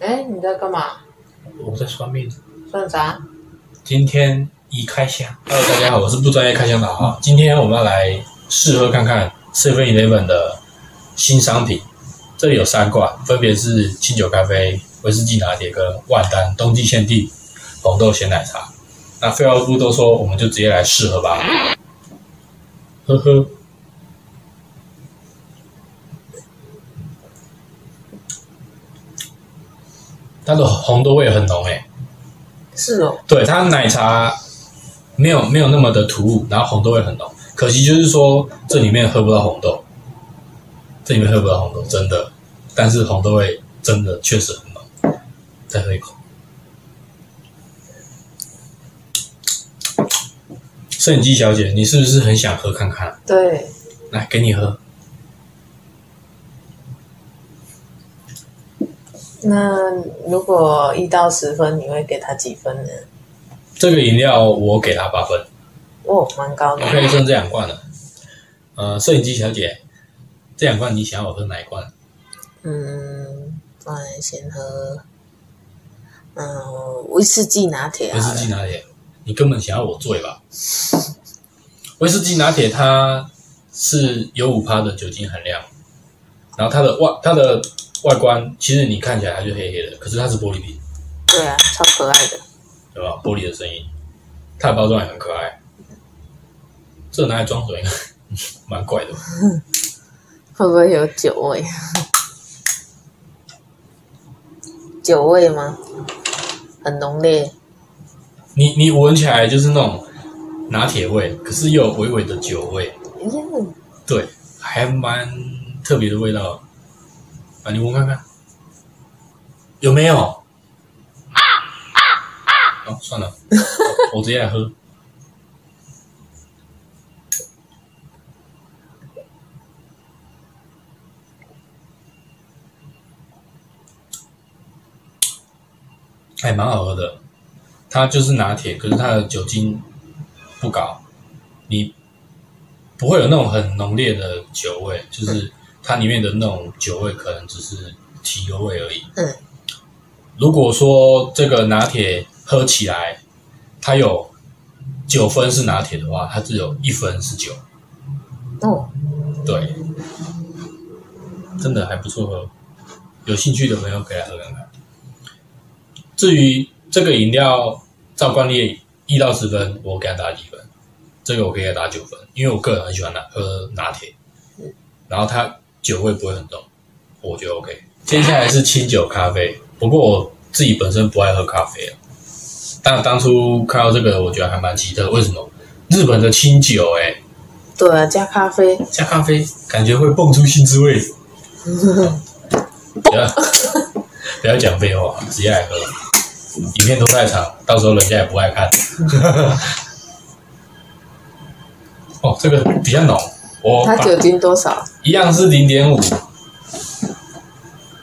哎，你在干嘛？我在算命。算啥？今天一开箱。Hello，大家好，我是不专业开箱的哈。今天我们要来试喝看看 Seven Eleven 的新商品。这里有三罐，分别是清酒咖啡、威士忌拿铁跟万丹冬季限定红豆鲜奶茶。那废话不多说，我们就直接来试喝吧。呵呵。它的红豆味很浓诶，是哦，对，它奶茶没有没有那么的突兀，然后红豆味很浓。可惜就是说这里面喝不到红豆，这里面喝不到红豆，真的。但是红豆味真的确实很浓。再喝一口，摄影机小姐，你是不是很想喝看看？对，来给你喝。那如果一到十分，你会给他几分呢？这个饮料我给他八分，哦，蛮高的。我可以剩这两罐了。呃，摄影机小姐，这两罐你想要我喝哪一罐？嗯，不然先喝，嗯，威士忌拿铁。威士忌拿铁，你根本想要我醉吧？威士忌拿铁它是有五趴的酒精含量，然后它的外它的。外观其实你看起来它就黑黑的，可是它是玻璃瓶。对啊，超可爱的。对吧？玻璃的声音，它的包装也很可爱。这拿来装水，蛮怪的。会不会有酒味？酒味吗？很浓烈。你你闻起来就是那种拿铁味，可是又有微微的酒味。嗯。对，还蛮特别的味道。啊，你闻看看，有没有？啊啊啊！哦，算了，我直接来喝。还蛮好喝的，它就是拿铁，可是它的酒精不高，你不会有那种很浓烈的酒味，就是。它里面的那种酒味可能只是提油味而已。嗯，如果说这个拿铁喝起来，它有九分是拿铁的话，它只有一分是酒。哦，对，真的还不错喝。有兴趣的朋友可以来喝看看。至于这个饮料，照惯例一到十分，我给它打几分？这个我可以给它打九分，因为我个人很喜欢拿喝拿铁。然后它。酒味不会很重，我觉得 OK。接下来是清酒咖啡，不过我自己本身不爱喝咖啡啊。但当初看到这个，我觉得还蛮奇特。为什么？日本的清酒，哎，对啊，加咖啡，加咖啡，感觉会蹦出新滋味。不要不要讲废话，直接来喝。影片都太长，到时候人家也不爱看。哦，这个比较浓。我它酒精多少？一样是零点五。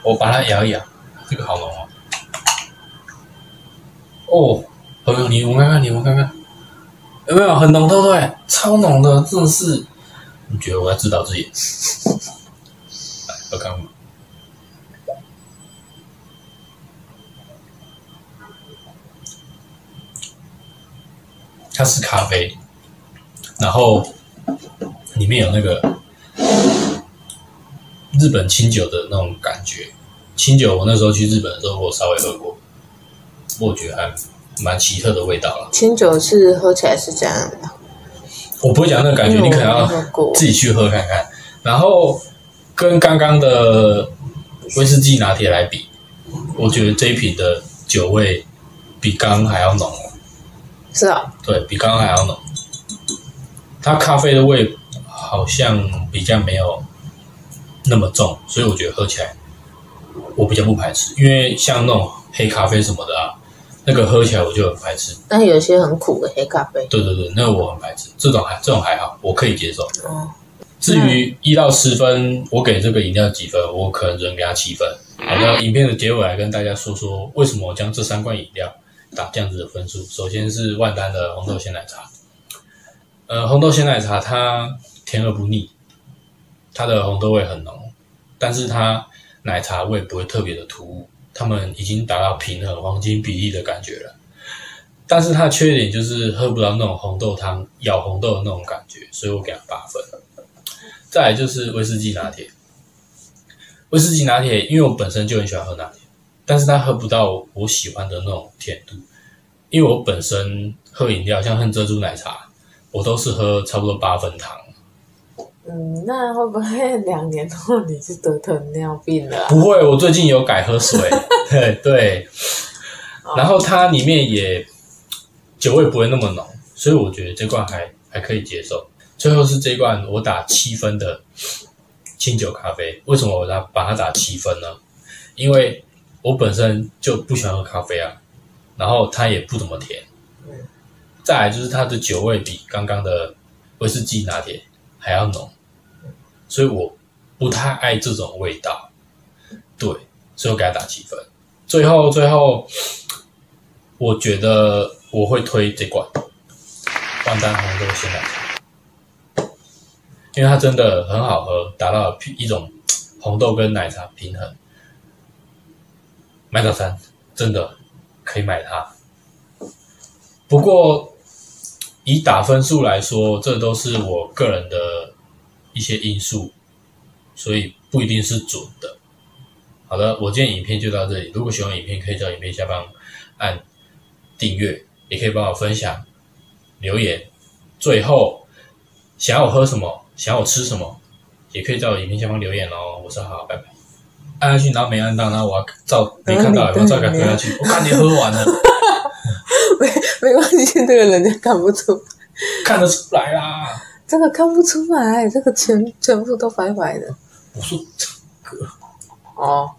我把它摇一摇，这个好浓哦。哦，朋友，你闻看看，你闻看看，有没有很浓，对不对？超浓的，真的是。你觉得我要自导自演？来，喝看看。它是咖啡，然后。里面有那个日本清酒的那种感觉，清酒我那时候去日本的时候，我稍微喝过，我觉得还蛮奇特的味道了。清酒是喝起来是这样的，我不会讲那个感觉，你可能要自己去喝看看。然后跟刚刚的威士忌拿铁来比，我觉得这一瓶的酒味比刚刚还要浓。是啊，对比刚刚还要浓，它咖啡的味。好像比较没有那么重，所以我觉得喝起来我比较不排斥。因为像那种黑咖啡什么的啊，那个喝起来我就很排斥。但有些很苦的黑咖啡，对对对，那个我很排斥。这种还这种还好，我可以接受。哦。至于一到十分，我给这个饮料几分？我可能只能给它七分。好，那影片的结尾来跟大家说说，为什么我将这三罐饮料打这样子的分数。首先是万丹的红豆鲜奶茶，呃，红豆鲜奶茶它。甜而不腻，它的红豆味很浓，但是它奶茶味不会特别的突兀，他们已经达到平衡黄金比例的感觉了。但是它的缺点就是喝不到那种红豆汤咬红豆的那种感觉，所以我给它八分。再来就是威士忌拿铁，威士忌拿铁，因为我本身就很喜欢喝拿铁，但是它喝不到我喜欢的那种甜度，因为我本身喝饮料，像喝珍珠奶茶，我都是喝差不多八分糖。嗯，那会不会两年后你就得糖尿病了？啊？不会，我最近有改喝水，对。对，然后它里面也酒味不会那么浓，所以我觉得这罐还还可以接受。最后是这罐我打七分的清酒咖啡，为什么我打把它打七分呢？因为我本身就不喜欢喝咖啡啊，然后它也不怎么甜，嗯。再来就是它的酒味比刚刚的威士忌拿铁还要浓，所以我不太爱这种味道。对，所以我给他打七分。最后，最后，我觉得我会推这罐万丹红豆鲜奶茶，因为它真的很好喝，达到了一种红豆跟奶茶平衡。买早餐真的可以买它，不过以打分数来说，这都是我个人的一些因素，所以不一定是准的。好的，我今天影片就到这里。如果喜欢影片，可以在影片下方按订阅，也可以帮我分享、留言。最后，想要我喝什么，想要我吃什么，也可以在我影片下方留言哦。我是好好，拜拜。按下去，然后没按到，然后我要照没看到，我要照给它喝下去。我看你喝完了，没没关系，这个人家看不出，看得出来啦。这个看不出来，这个全全部都白白的。我说这个。哦，